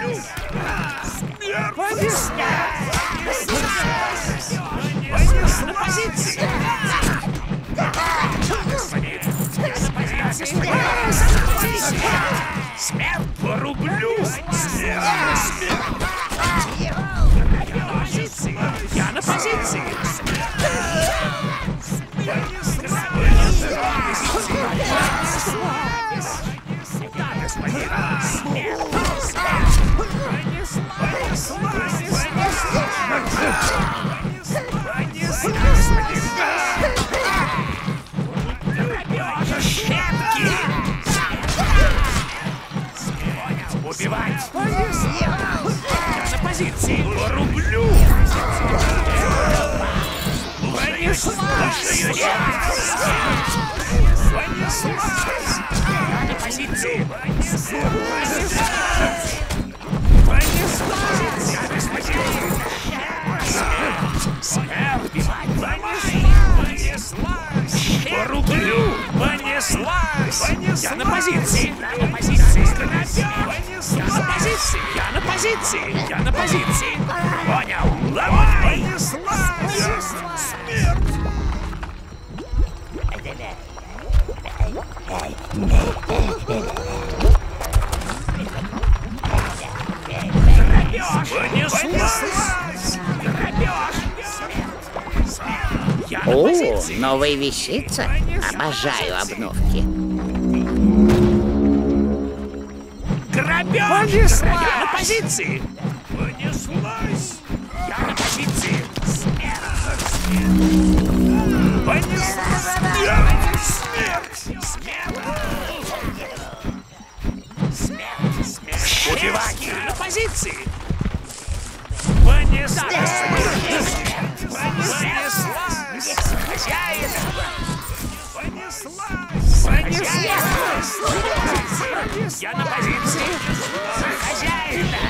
На На позиции! Порублю! Понеслась! Понеслась! На позиции! Понеслась! Понеслась! Я на позиции! Смерть! Понеслась! Порублю! Понеслась! Я на позиции! Я на позиции! Позиции! Я на позиции! Я на позиции! Понял! Давай! Понеслась! Смерть! Понеслась! О, новая вещица. Обожаю обновки. Грабеж! Я на позиции! Понеслась! Я на позиции! Понеслась! Смерть! Смерть! Смерть! Убивать! Я на позиции! Понеслась! Понеслась! Хозяин! Понеслась! Пронеслось! Я на позиции хозяина!